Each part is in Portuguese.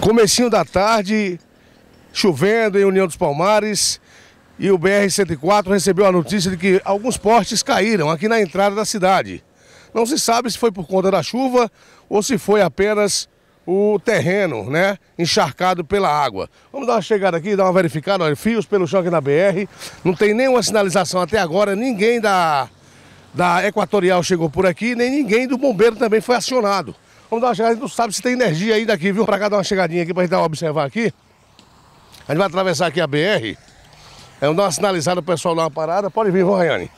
Comecinho da tarde, chovendo em União dos Palmares e o BR-104 recebeu a notícia de que alguns postes caíram aqui na entrada da cidade. Não se sabe se foi por conta da chuva ou se foi apenas o terreno, né, encharcado pela água. Vamos dar uma chegada aqui, dar uma verificada, olha, fios pelo chão aqui na BR, não tem nenhuma sinalização até agora, ninguém da, da Equatorial chegou por aqui, nem ninguém do bombeiro também foi acionado. Vamos dar uma chegada, a gente não sabe se tem energia aí daqui, viu? Pra cá dar uma chegadinha aqui pra gente observar aqui. A gente vai atravessar aqui a BR. É, vamos dar uma sinalizada pro pessoal dar uma parada. Pode vir, vão, Rayane.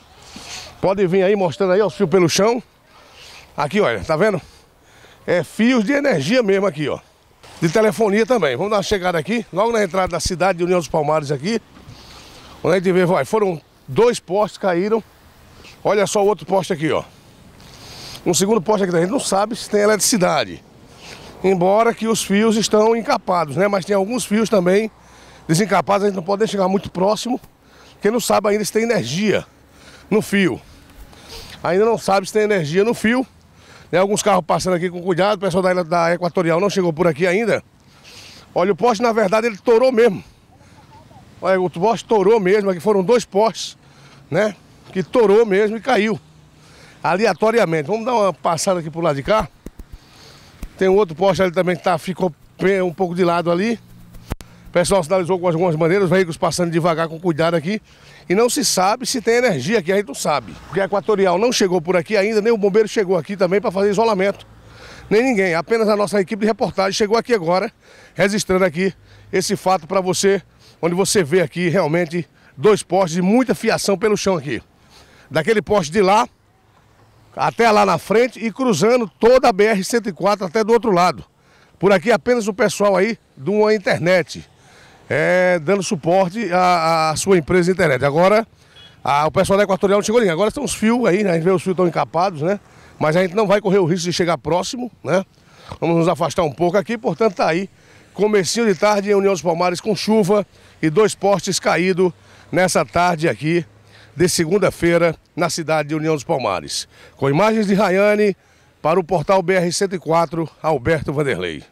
Pode vir aí, mostrando aí os fios pelo chão. Aqui, olha, tá vendo? É fios de energia mesmo aqui, ó. De telefonia também. Vamos dar uma chegada aqui, logo na entrada da cidade de União dos Palmares aqui. Onde a gente vê, vai, foram dois postes caíram. Olha só o outro poste aqui, ó. Um segundo poste aqui, a gente não sabe se tem eletricidade. Embora que os fios estão encapados, né? Mas tem alguns fios também desencapados, a gente não pode chegar muito próximo, porque não sabe ainda se tem energia no fio. Ainda não sabe se tem energia no fio. Tem alguns carros passando aqui com cuidado, o pessoal da, da Equatorial não chegou por aqui ainda. Olha, o poste, na verdade, ele torou mesmo. Olha, o poste torou mesmo, aqui foram dois postes, né? Que torou mesmo e caiu aleatoriamente. Vamos dar uma passada aqui pro lado de cá. Tem um outro poste ali também que tá, ficou um pouco de lado ali. O pessoal sinalizou com algumas maneiras, os veículos passando devagar com cuidado aqui. E não se sabe se tem energia aqui, a gente não sabe. Porque a Equatorial não chegou por aqui ainda, nem o bombeiro chegou aqui também para fazer isolamento. Nem ninguém, apenas a nossa equipe de reportagem chegou aqui agora, registrando aqui esse fato para você, onde você vê aqui realmente dois postes de muita fiação pelo chão aqui. Daquele poste de lá, até lá na frente e cruzando toda a BR-104 até do outro lado. Por aqui apenas o pessoal aí de uma internet, é, dando suporte à, à, sua empresa internet. Agora, a, o pessoal da Equatorial não chegou ali. Agora estão os fios aí, né? a gente vê os fios estão encapados, né? Mas a gente não vai correr o risco de chegar próximo, né? Vamos nos afastar um pouco aqui, portanto tá aí. Comecinho de tarde em União dos Palmares com chuva e dois postes caídos nessa tarde aqui de segunda-feira na cidade de União dos Palmares. Com imagens de Rayane para o portal BR-104, Alberto Vanderlei.